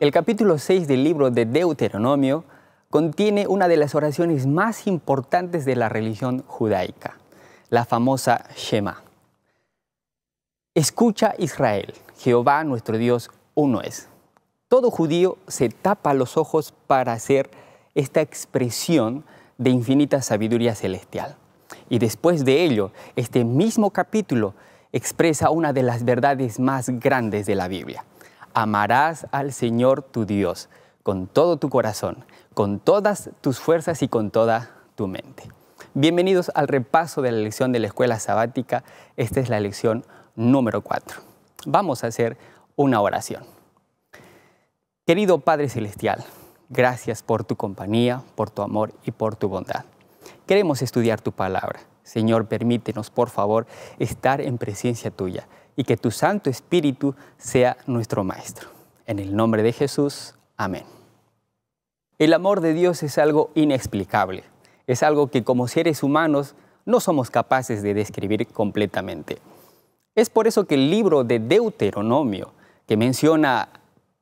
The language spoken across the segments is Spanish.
El capítulo 6 del libro de Deuteronomio contiene una de las oraciones más importantes de la religión judaica, la famosa Shema. Escucha Israel, Jehová nuestro Dios uno es. Todo judío se tapa los ojos para hacer esta expresión de infinita sabiduría celestial. Y después de ello, este mismo capítulo expresa una de las verdades más grandes de la Biblia amarás al Señor tu Dios con todo tu corazón, con todas tus fuerzas y con toda tu mente. Bienvenidos al repaso de la lección de la escuela sabática. Esta es la lección número 4. Vamos a hacer una oración. Querido Padre Celestial, gracias por tu compañía, por tu amor y por tu bondad. Queremos estudiar tu palabra. Señor, permítenos, por favor, estar en presencia tuya y que tu Santo Espíritu sea nuestro Maestro. En el nombre de Jesús, amén. El amor de Dios es algo inexplicable, es algo que como seres humanos no somos capaces de describir completamente. Es por eso que el libro de Deuteronomio, que menciona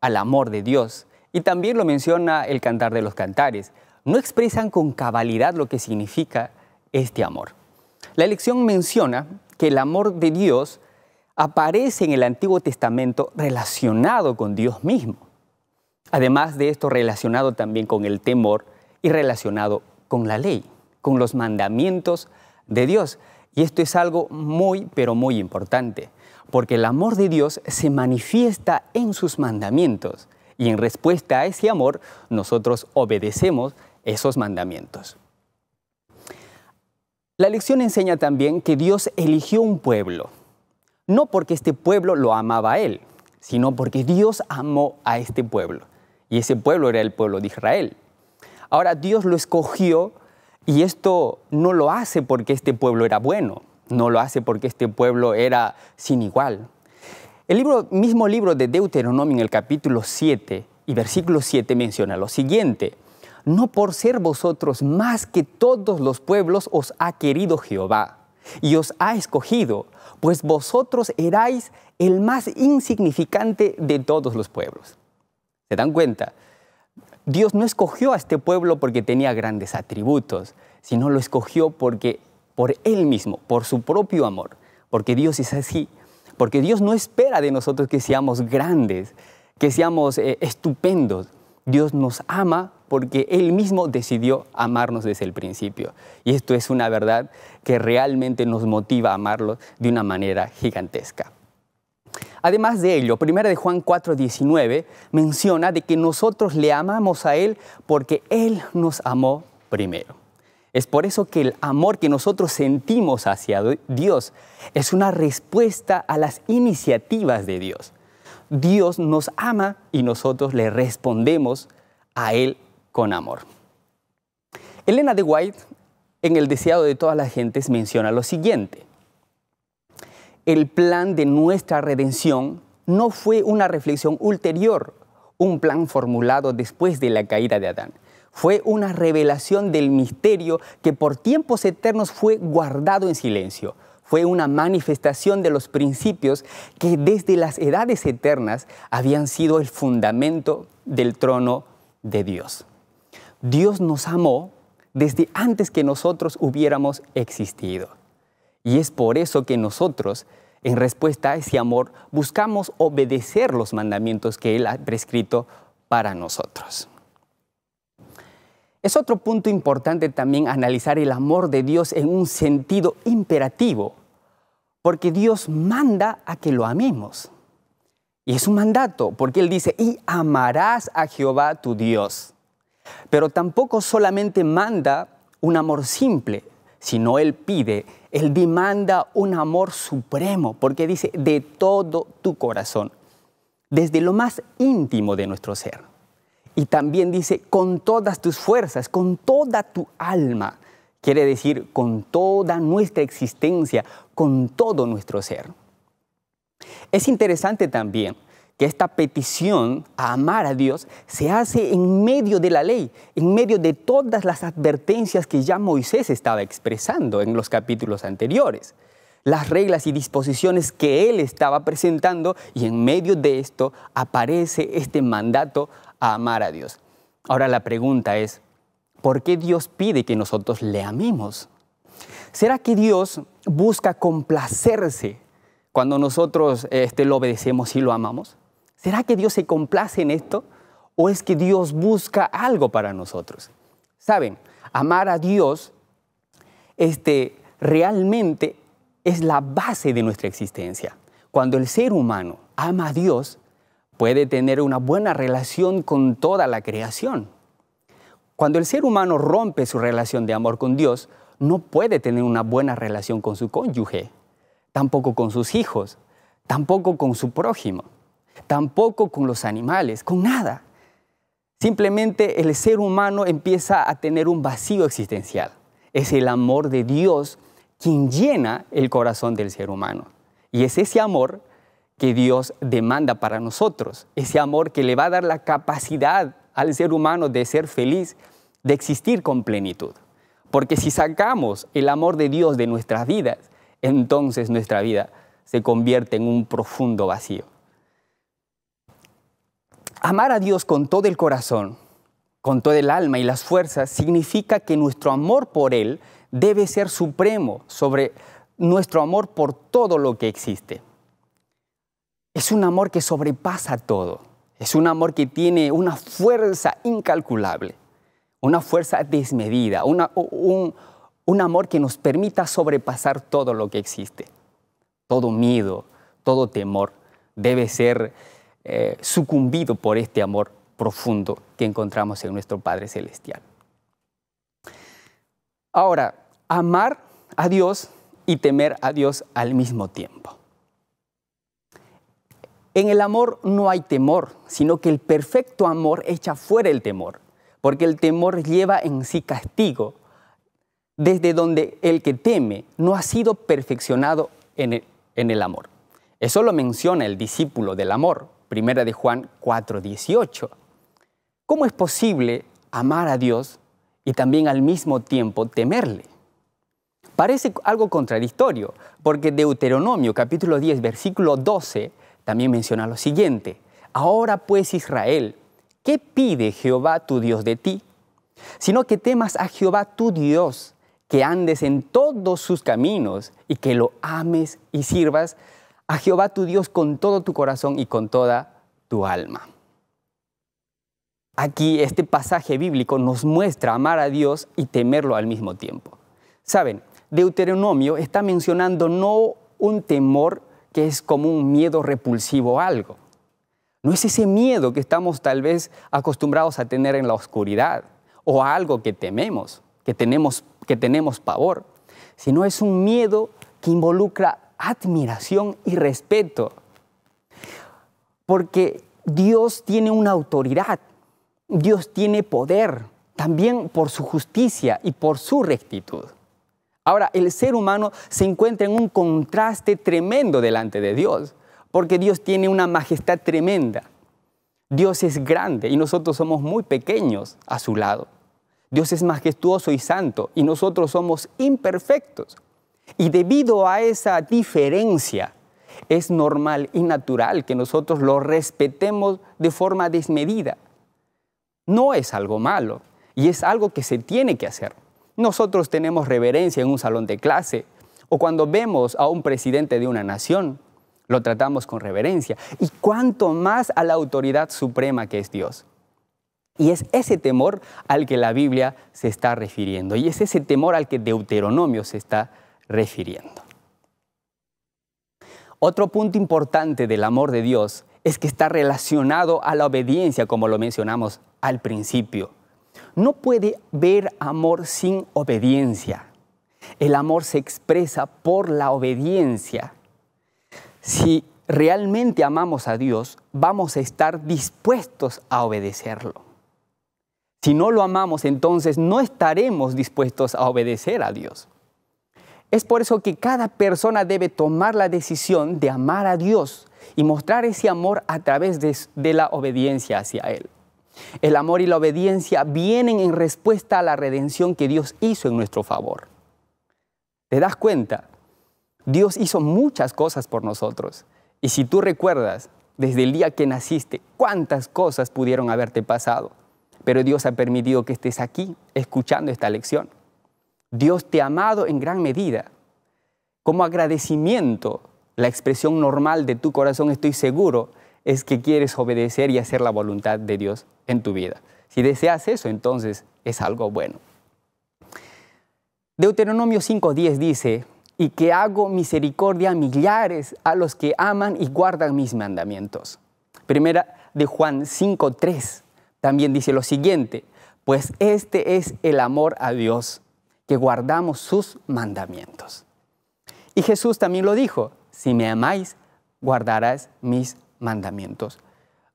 al amor de Dios, y también lo menciona el Cantar de los Cantares, no expresan con cabalidad lo que significa este amor. La lección menciona que el amor de Dios aparece en el Antiguo Testamento relacionado con Dios mismo. Además de esto, relacionado también con el temor y relacionado con la ley, con los mandamientos de Dios. Y esto es algo muy, pero muy importante, porque el amor de Dios se manifiesta en sus mandamientos y en respuesta a ese amor nosotros obedecemos esos mandamientos. La lección enseña también que Dios eligió un pueblo, no porque este pueblo lo amaba a él, sino porque Dios amó a este pueblo. Y ese pueblo era el pueblo de Israel. Ahora Dios lo escogió y esto no lo hace porque este pueblo era bueno, no lo hace porque este pueblo era sin igual. El mismo libro de Deuteronomio en el capítulo 7 y versículo 7 menciona lo siguiente, no por ser vosotros más que todos los pueblos os ha querido Jehová y os ha escogido pues vosotros erais el más insignificante de todos los pueblos. ¿Se dan cuenta? Dios no escogió a este pueblo porque tenía grandes atributos, sino lo escogió porque por él mismo, por su propio amor, porque Dios es así, porque Dios no espera de nosotros que seamos grandes, que seamos eh, estupendos. Dios nos ama porque Él mismo decidió amarnos desde el principio. Y esto es una verdad que realmente nos motiva a amarlo de una manera gigantesca. Además de ello, 1 de Juan 4:19 menciona de que nosotros le amamos a Él porque Él nos amó primero. Es por eso que el amor que nosotros sentimos hacia Dios es una respuesta a las iniciativas de Dios. Dios nos ama y nosotros le respondemos a Él Elena de White, en El deseado de todas las gentes, menciona lo siguiente. El plan de nuestra redención no fue una reflexión ulterior, un plan formulado después de la caída de Adán. Fue una revelación del misterio que por tiempos eternos fue guardado en silencio. Fue una manifestación de los principios que desde las edades eternas habían sido el fundamento del trono de Dios. Dios nos amó desde antes que nosotros hubiéramos existido. Y es por eso que nosotros, en respuesta a ese amor, buscamos obedecer los mandamientos que Él ha prescrito para nosotros. Es otro punto importante también analizar el amor de Dios en un sentido imperativo, porque Dios manda a que lo amemos. Y es un mandato, porque Él dice, y amarás a Jehová tu Dios. Pero tampoco solamente manda un amor simple, sino Él pide, Él demanda un amor supremo, porque dice, de todo tu corazón, desde lo más íntimo de nuestro ser. Y también dice, con todas tus fuerzas, con toda tu alma. Quiere decir, con toda nuestra existencia, con todo nuestro ser. Es interesante también que esta petición a amar a Dios se hace en medio de la ley, en medio de todas las advertencias que ya Moisés estaba expresando en los capítulos anteriores. las reglas y disposiciones que Él estaba presentando y en medio de esto aparece este mandato a amar a Dios. Ahora la pregunta es, ¿por qué Dios pide que nosotros le amemos? ¿Será que Dios busca complacerse cuando nosotros este, lo obedecemos y lo amamos? ¿Será que Dios se complace en esto? ¿O es que Dios busca algo para nosotros? Saben, amar a Dios este, realmente es la base de nuestra existencia. Cuando el ser humano ama a Dios, puede tener una buena relación con toda la creación. Cuando el ser humano rompe su relación de amor con Dios, no puede tener una buena relación con su cónyuge, tampoco con sus hijos, tampoco con su prójimo, tampoco con los animales, con nada. Simplemente el ser humano empieza a tener un vacío existencial. Es el amor de Dios quien llena el corazón del ser humano. Y es ese amor que Dios demanda para nosotros, ese amor que le va a dar la capacidad al ser humano de ser feliz, de existir con plenitud. Porque si sacamos el amor de Dios de nuestras vidas, entonces nuestra vida se convierte en un profundo vacío. Amar a Dios con todo el corazón, con todo el alma y las fuerzas, significa que nuestro amor por Él debe ser supremo sobre nuestro amor por todo lo que existe. Es un amor que sobrepasa todo. Es un amor que tiene una fuerza incalculable una fuerza desmedida, un, amor que nos permita sobrepasar todo lo que existe. Todo miedo, todo temor debe ser eh, sucumbido por este amor profundo que encontramos en nuestro Padre Celestial. Ahora, amar a Dios y temer a Dios al mismo tiempo. En el amor no hay temor, sino que el perfecto amor echa fuera el temor porque el temor lleva en sí castigo, desde donde el que teme no ha sido perfeccionado en el, amor. Eso lo menciona el discípulo del amor, primera de Juan 4:18. ¿Cómo es posible amar a Dios y también al mismo tiempo temerle? Parece algo contradictorio, porque Deuteronomio capítulo 10, versículo 12 también menciona lo siguiente. Ahora pues Israel, ¿qué pide Jehová tu Dios de ti? Sino que temas a Jehová tu Dios, que andes en todos sus caminos y que lo ames y sirvas a Jehová tu Dios con todo tu corazón y con toda tu alma. Aquí este pasaje bíblico nos muestra amar a Dios y temerlo al mismo tiempo. Saben, Deuteronomio está mencionando no un temor que es como un miedo repulsivo a algo, no es ese miedo que estamos tal vez acostumbrados a tener en la oscuridad o a algo que tememos, que tenemos, que tenemos pavor, sino es un miedo que involucra admiración y respeto. Porque Dios tiene una autoridad, Dios tiene poder, también por su justicia y por su rectitud. Ahora, el ser humano se encuentra en un contraste tremendo delante de Dios porque Dios tiene una majestad tremenda. Dios es grande y nosotros somos muy pequeños a su lado. Dios es majestuoso y santo y nosotros somos imperfectos. Y debido a esa diferencia, es normal y natural que nosotros lo respetemos de forma desmedida. No es algo malo y es algo que se tiene que hacer. Nosotros tenemos reverencia en un salón de clase o cuando vemos a un presidente de una nación lo tratamos con reverencia. Y cuanto más a la autoridad suprema que es Dios. Y es ese temor al que la Biblia se está refiriendo. Y es ese temor al que Deuteronomio se está refiriendo. Otro punto importante del amor de Dios es que está relacionado a la obediencia, como lo mencionamos al principio. No puede haber amor sin obediencia. El amor se expresa por la obediencia. Si realmente amamos a Dios, vamos a estar dispuestos a obedecerlo. Si no lo amamos, entonces no estaremos dispuestos a obedecer a Dios. Es por eso que cada persona debe tomar la decisión de amar a Dios y mostrar ese amor a través de, la obediencia hacia Él. El amor y la obediencia vienen en respuesta a la redención que Dios hizo en nuestro favor. ¿Te das cuenta? Dios hizo muchas cosas por nosotros. Y si tú recuerdas, desde el día que naciste, cuántas cosas pudieron haberte pasado. Pero Dios ha permitido que estés aquí escuchando esta lección. Dios te ha amado en gran medida. Como agradecimiento, la expresión normal de tu corazón, estoy seguro, es que quieres obedecer y hacer la voluntad de Dios en tu vida. Si deseas eso, entonces es algo bueno. Deuteronomio 5.10 dice, y que hago misericordia a millares a los que aman y guardan mis mandamientos. Primera de Juan 5.3 también dice lo siguiente, pues este es el amor a Dios, que guardamos sus mandamientos. Y Jesús también lo dijo, si me amáis, guardarás mis mandamientos.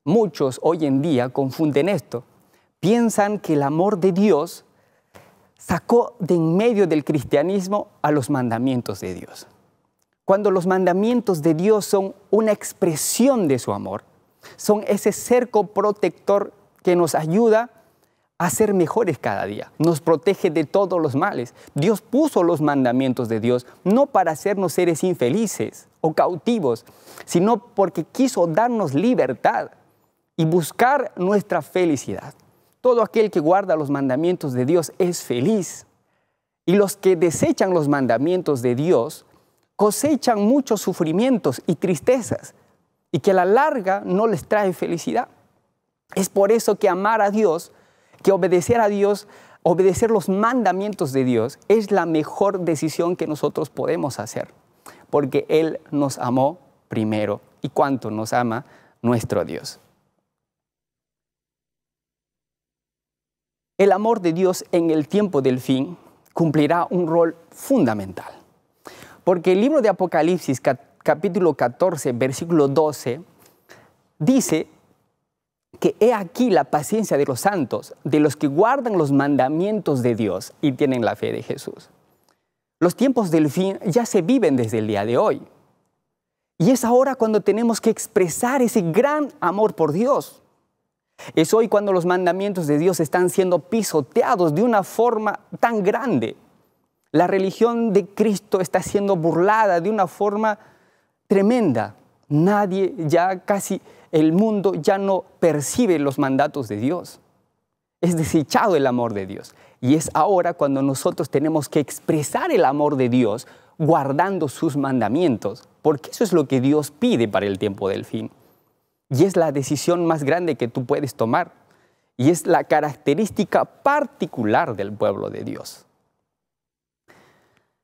Muchos hoy en día confunden esto. Piensan que el amor de Dios sacó de en medio del cristianismo a los mandamientos de Dios. Cuando los mandamientos de Dios son una expresión de su amor, son ese cerco protector que nos ayuda a ser mejores cada día, nos protege de todos los males. Dios puso los mandamientos de Dios no para hacernos seres infelices o cautivos, sino porque quiso darnos libertad y buscar nuestra felicidad. Todo aquel que guarda los mandamientos de Dios es feliz. Y los que desechan los mandamientos de Dios cosechan muchos sufrimientos y tristezas y que a la larga no les trae felicidad. Es por eso que amar a Dios que obedecer a Dios, obedecer los mandamientos de Dios, es la mejor decisión que nosotros podemos hacer, porque Él nos amó primero y cuánto nos ama nuestro Dios. El amor de Dios en el tiempo del fin cumplirá un rol fundamental, porque el libro de Apocalipsis capítulo 14, versículo 12, dice que he aquí la paciencia de los santos, de los que guardan los mandamientos de Dios y tienen la fe de Jesús. Los tiempos del fin ya se viven desde el día de hoy. Y es ahora cuando tenemos que expresar ese gran amor por Dios. Es hoy cuando los mandamientos de Dios están siendo pisoteados de una forma tan grande. La religión de Cristo está siendo burlada de una forma tremenda. Nadie ya casi el mundo ya no percibe los mandatos de Dios. Es desechado el amor de Dios. Y es ahora cuando nosotros tenemos que expresar el amor de Dios guardando sus mandamientos, porque eso es lo que Dios pide para el tiempo del fin. Y es la decisión más grande que tú puedes tomar. Y es la característica particular del pueblo de Dios.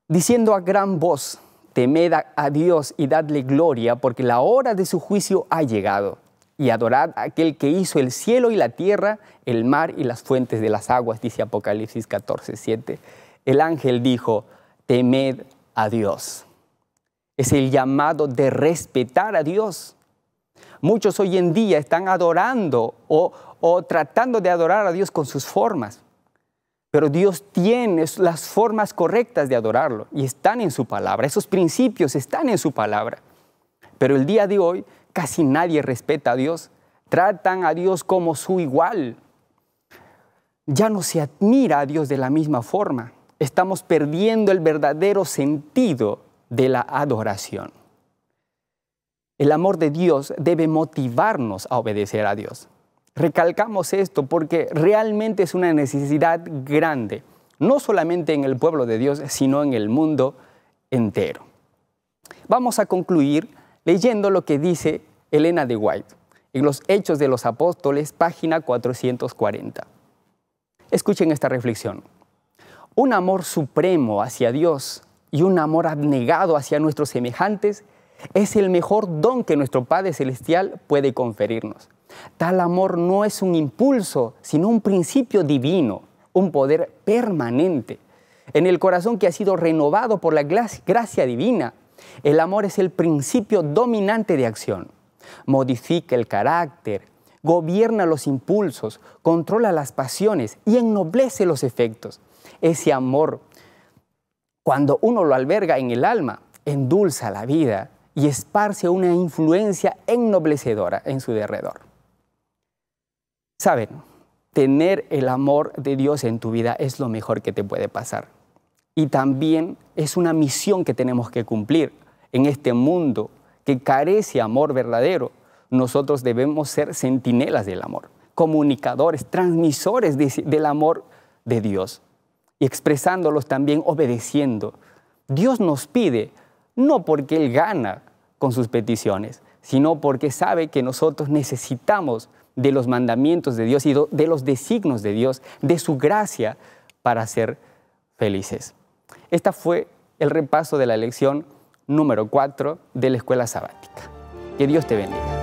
Diciendo a gran voz, temed a Dios y dadle gloria, porque la hora de su juicio ha llegado. Y adorad a aquel que hizo el cielo y la tierra, el mar y las fuentes de las aguas, dice Apocalipsis 14, 7. El ángel dijo, temed a Dios. Es el llamado de respetar a Dios. Muchos hoy en día están adorando o, o tratando de adorar a Dios con sus formas. Pero Dios tiene las formas correctas de adorarlo y están en su palabra. Esos principios están en su palabra. Pero el día de hoy casi nadie respeta a Dios. Tratan a Dios como su igual. Ya no se admira a Dios de la misma forma. Estamos perdiendo el verdadero sentido de la adoración. El amor de Dios debe motivarnos a obedecer a Dios. Recalcamos esto porque realmente es una necesidad grande, no solamente en el pueblo de Dios, sino en el mundo entero. Vamos a concluir leyendo lo que dice Elena de White en los Hechos de los Apóstoles, página 440. Escuchen esta reflexión. Un amor supremo hacia Dios y un amor abnegado hacia nuestros semejantes es el mejor don que nuestro Padre Celestial puede conferirnos. Tal amor no es un impulso, sino un principio divino, un poder permanente. En el corazón que ha sido renovado por la gracia divina, el amor es el principio dominante de acción. Modifica el carácter, gobierna los impulsos, controla las pasiones y ennoblece los efectos. Ese amor, cuando uno lo alberga en el alma, endulza la vida y esparce una influencia ennoblecedora en su derredor. Saben, tener el amor de Dios en tu vida es lo mejor que te puede pasar. y también es una misión que tenemos que cumplir en este mundo que carece amor verdadero. Nosotros debemos ser centinelas del amor, comunicadores, transmisores del amor de Dios y expresándolos también obedeciendo. Dios nos pide, no porque Él gana con sus peticiones, sino porque sabe que nosotros necesitamos de los mandamientos de Dios y de los designos de Dios, de su gracia para ser felices. Esta fue el repaso de la lección número 4 de la escuela sabática. Que Dios te bendiga.